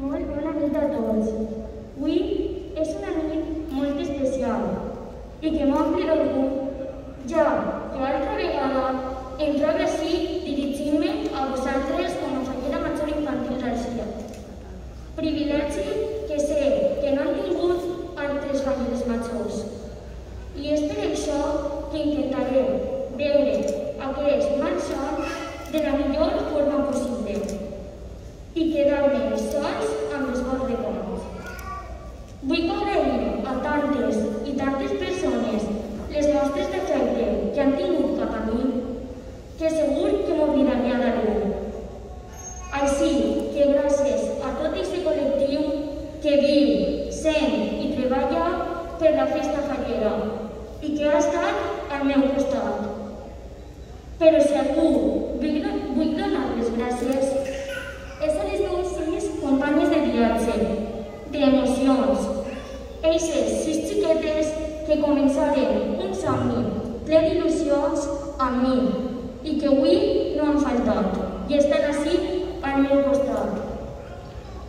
Molt bona nit a tots. Avui és una nit molt especial i que m'omple d'orgull, ja que altra vegada em trobo així dirigint-me a vosaltres com a fallera major infantil Garcia. Privilegi que sé que no han tingut altres falleres majors. I és per això que intentaré veure aquest malson de la possible quedar-me sols amb les bons records. Vull agrair a tantes i tantes persones les mostres d'afecte que han tingut cap a mi, que segur que m'oblidaré a l'algú. Així que gràcies a tot aquest col·lectiu que viu, sent i treballa per la festa fallera i que ha estat al meu costat. Però si algú vull, vull donar les gràcies, viatge, d'emocions. Eixes sis xiquetes que començaren un somni ple d'il·lusions amb mi i que avui no han faltat i estan així al meu costat.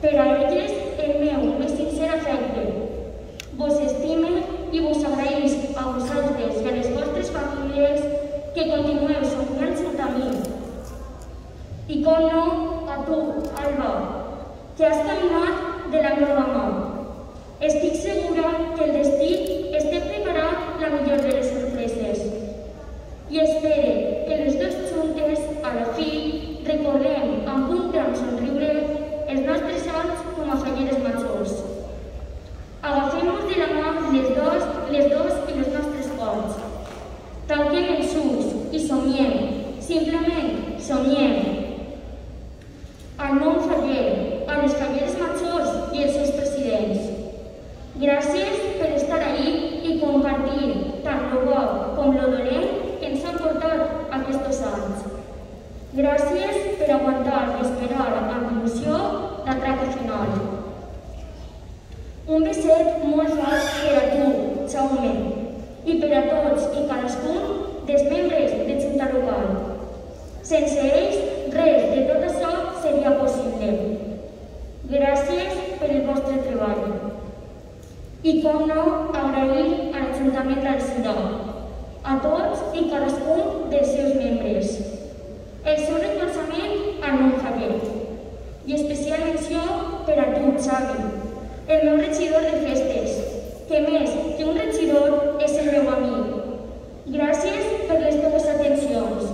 Per a elles, el meu més sincer afecte. Vos estime i vos agraïs a vosaltres i a les vostres famílies que continueu somiant a mi. I com no, a tu, Alba, que has caminat de la meva mà. Estic segura que el destí esté preparat la millor de les sorpreses. I espere que les dues juntes, a la fi, recordem amb un gran somriure els nostres anys com a falleres majors. Agafem-nos de la mà les dos, les dos i els nostres cors. Tanquem els ulls i somiem, simplement somiem al món faller, a les falleres majors i els seus presidents. Gràcies per estar ahí i compartir tant lo bo com lo dolent que ens han portat aquests anys. Gràcies per aguantar i esperar amb il·lusió la traca final. Un beset molt fort per a tu, Jaume, i per a tots i cadascun dels membres de Junta Local. Sense ells, res de tot això seria possible. Gràcies per el vostre treball. I com no, agrair a l'Ajuntament d'Alcida, a tots i cadascun dels seus membres. El seu recolzament al meu faller. I especial menció per a tu, Xavi, el meu regidor de festes, que més que un regidor és el meu amic. Gràcies per les teves atencions.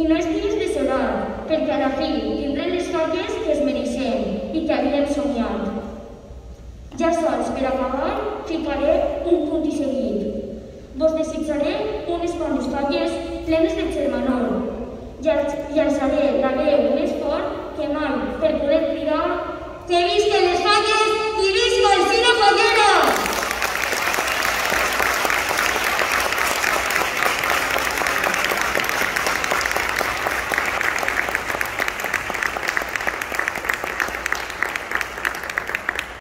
I no estiguis desolat, perquè a la fi tindrem les falles que es mereixem i que havíem somiat. Ja sols, per acabar, ficaré un punt i seguit. Vos desitjaré unes bones falles plenes de germanor i